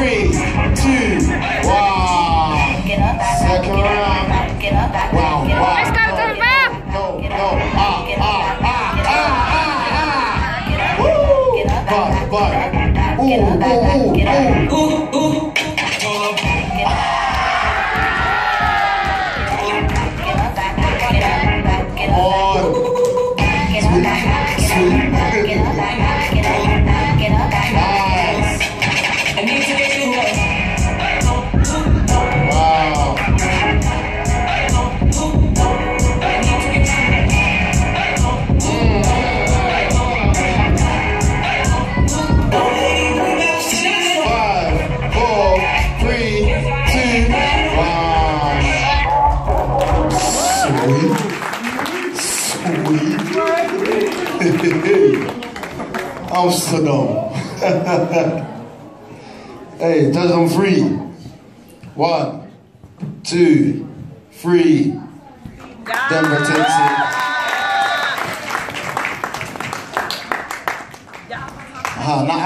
three, two, one. Second round. Wow, wow. Let's go, go, back. No, no, ah, ah, ah, ah, ah, ah. Woo! But, but. Ooh, ooh, ooh, ooh. On. Sweet. Amsterdam. hey, touch on three. One, two, three. Denvar takes it. Aha, now